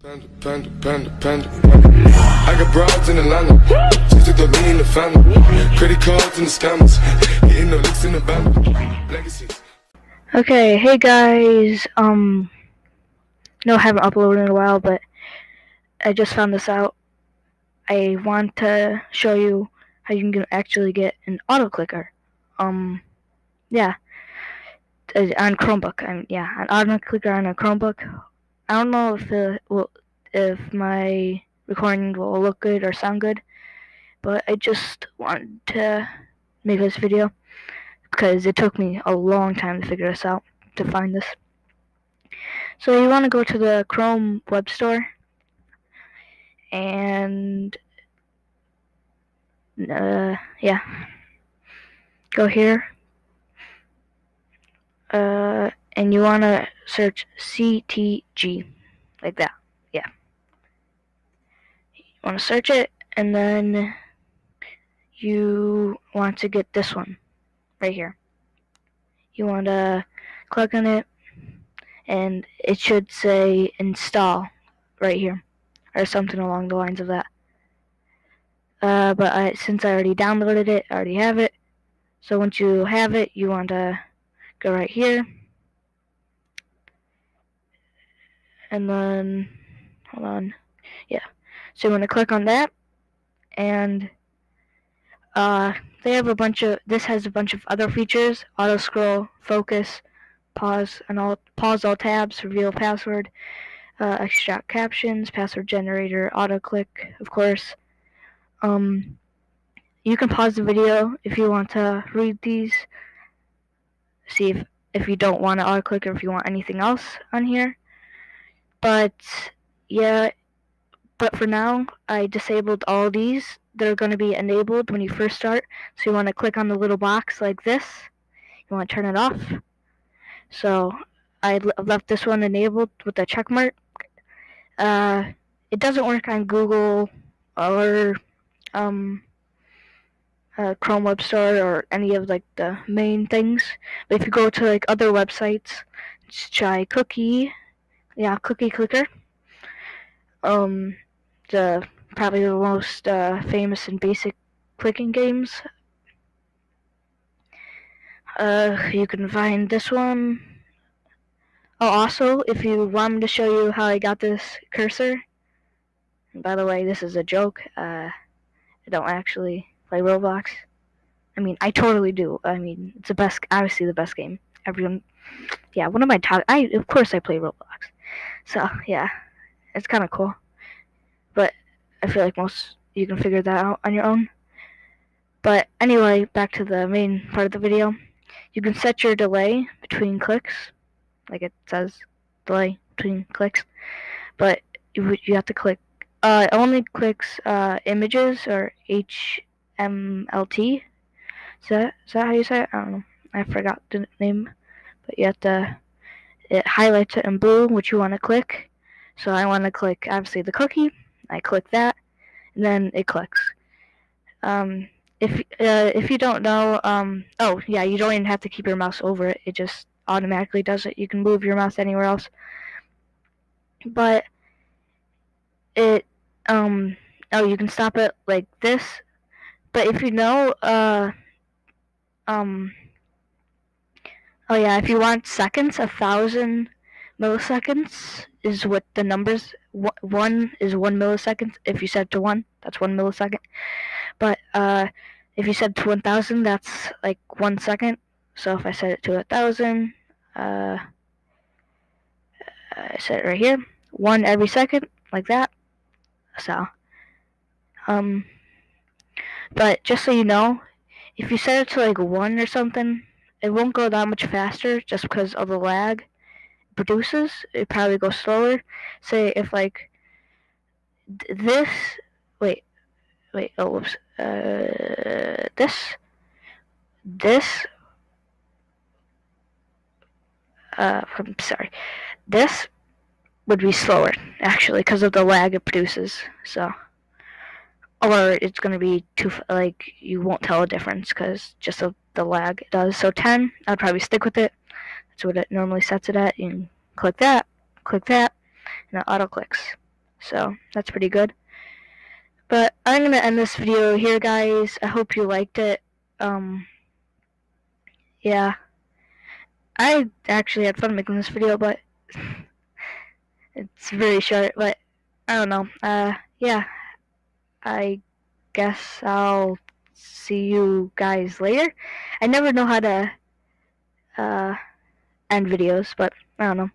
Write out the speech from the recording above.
Panda, panda, panda, panda. I got broads in Atlanta. Just to throw me in the family. Credit cards the scammers. Hitting the licks in the band. Legacies. Okay, hey guys, um, no, I haven't uploaded in a while, but I just found this out. I want to show you how you can actually get an auto clicker. Um, yeah, uh, on Chromebook. I mean, yeah, an auto clicker on a Chromebook. I don't know if the well, if my recording will look good or sound good, but I just wanted to make this video because it took me a long time to figure this out to find this. So you want to go to the Chrome web store and uh, yeah, go here uh, and you want to search CTG like that. Yeah, you want to search it and then you want to get this one right here. You want to click on it and it should say install right here or something along the lines of that. Uh, but I, since I already downloaded it, I already have it. So once you have it, you want to go right here. And then, hold on. Yeah. So want to click on that. And uh, they have a bunch of, this has a bunch of other features. Auto scroll, focus, pause, and all, pause all tabs, reveal password, uh, extract captions, password generator, auto click, of course. Um, you can pause the video if you want to read these. See if if you don't want to auto click or if you want anything else on here. But yeah, but for now, I disabled all these. They're going to be enabled when you first start. So you want to click on the little box like this. You want to turn it off. So I left this one enabled with a check mark. Uh, it doesn't work on Google or um, uh, Chrome Web Store or any of like the main things. But if you go to like other websites, try Cookie, yeah, Cookie Clicker. Um, the probably the most uh, famous and basic clicking games. Uh, you can find this one. Oh, also, if you want me to show you how I got this cursor, by the way, this is a joke. Uh, I don't actually play Roblox. I mean, I totally do. I mean, it's the best, obviously the best game. Everyone, yeah, one of my top, I, of course I play Roblox. So, yeah, it's kind of cool. But I feel like most, you can figure that out on your own. But anyway, back to the main part of the video. You can set your delay between clicks, like it says, delay between clicks. But you, you have to click, uh, only clicks, uh, images or HMLT is that, is that how you say it? I don't know. I forgot the name. But you have to, it highlights it in blue, which you want to click. So I want to click, obviously, the cookie. I click that, and then it clicks. Um, if uh, if you don't know, um, oh yeah, you don't even have to keep your mouse over it. It just automatically does it. You can move your mouse anywhere else. But it, um, oh, you can stop it like this. But if you know, uh, um oh yeah if you want seconds a thousand milliseconds is what the numbers one is one millisecond if you set to one that's one millisecond. But uh if you set to 1000 that's like one second. So if i set it to a thousand uh i set it right here one every second like that. So um but just so you know if you set it to like 1 or something, it won't go that much faster just because of the lag it produces. It probably goes slower. Say if like this, wait, wait, oh, whoops, uh, this, this, uh, I'm sorry, this would be slower actually because of the lag it produces. So or it's going to be too like you won't tell a difference because just of the lag does. So 10, I'd probably stick with it. That's what it normally sets it at. You can click that, click that, and it auto clicks. So that's pretty good. But I'm gonna end this video here, guys. I hope you liked it. Um, yeah. I actually had fun making this video, but it's very short. But I don't know. Uh, yeah. I guess I'll see you guys later. I never know how to uh, end videos, but I don't know.